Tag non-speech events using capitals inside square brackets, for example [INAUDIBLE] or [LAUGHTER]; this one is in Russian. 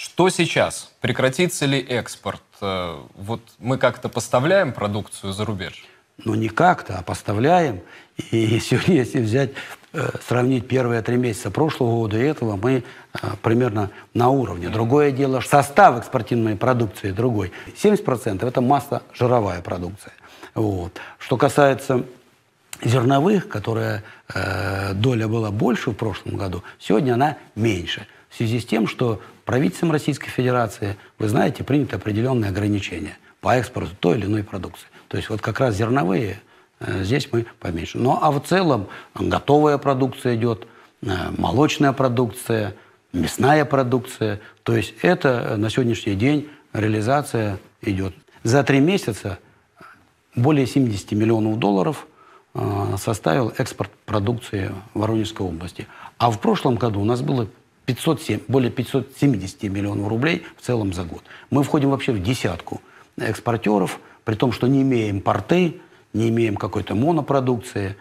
Что сейчас? Прекратится ли экспорт? Э, Вот мы как-то поставляем продукцию за рубеж? Ну, не как-то, а поставляем. И [LAUGHS] сегодня, если взять, э, сравнить первые три месяца прошлого года и этого, мы э, примерно на уровне. Другое дело, состав экспортируемой продукции другой. 70% это масса-жировая продукция. Вот. Что касается зерновых, которая э, доля была больше в прошлом году, сегодня она меньше. В связи с тем, что правительством Российской Федерации, вы знаете, приняты определенные ограничения по экспорту той или иной продукции. То есть вот как раз зерновые э, здесь мы поменьше. Ну а в целом готовая продукция идет, э, молочная продукция, мясная продукция. То есть это э, на сегодняшний день реализация идет. За три месяца более 70 миллионов долларов составил экспорт продукции Воронежской области. А в прошлом году у нас было 507, более 570 миллионов рублей в целом за год. Мы входим вообще в десятку экспортеров, при том, что не имеем порты, не имеем какой-то монопродукции.